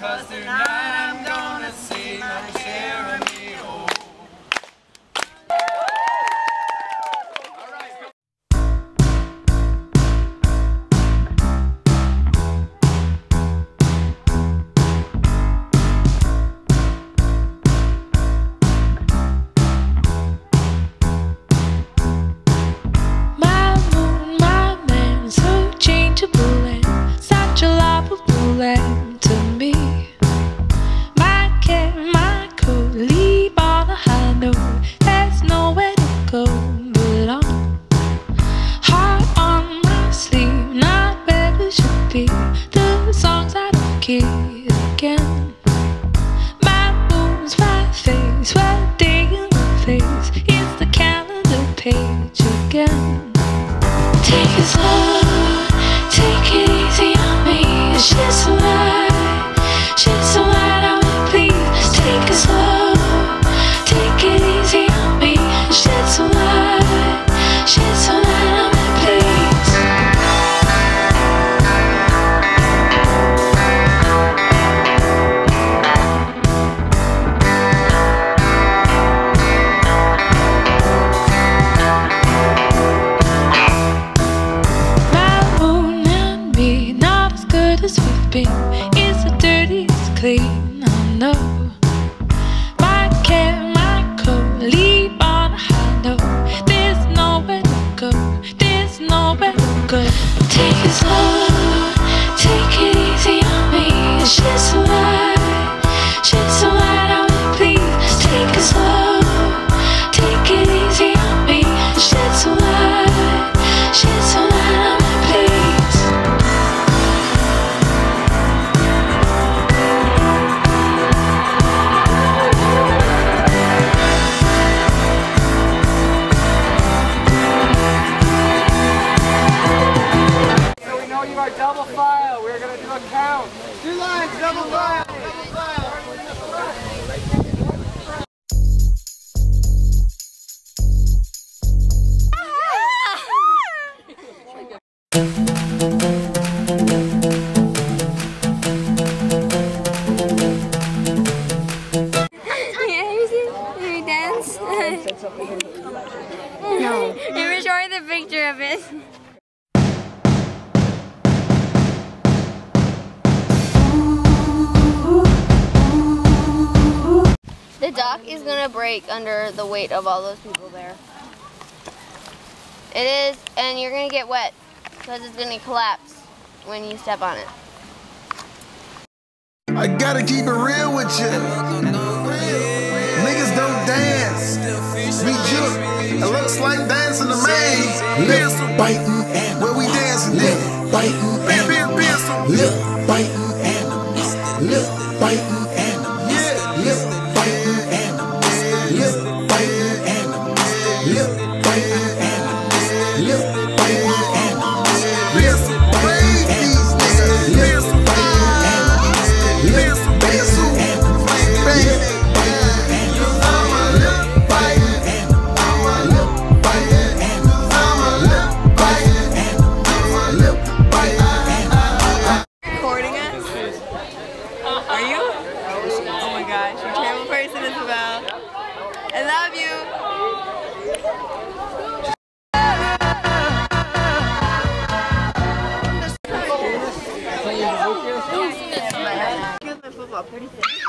Cause they're not. Take as gonna do a count. Two lines, double file. Double file. Yeah, you see me dance? no. You were showing the picture of it. Dock is gonna break under the weight of all those people there. It is, and you're gonna get wet because it's gonna collapse when you step on it. I gotta keep it real with you. Niggas don't dance. We juke. It looks like dancing to me. Lip biting animals. Where we dancing Lip biting animals. Lip biting animals. Lip biting I love you. Football pretty thin.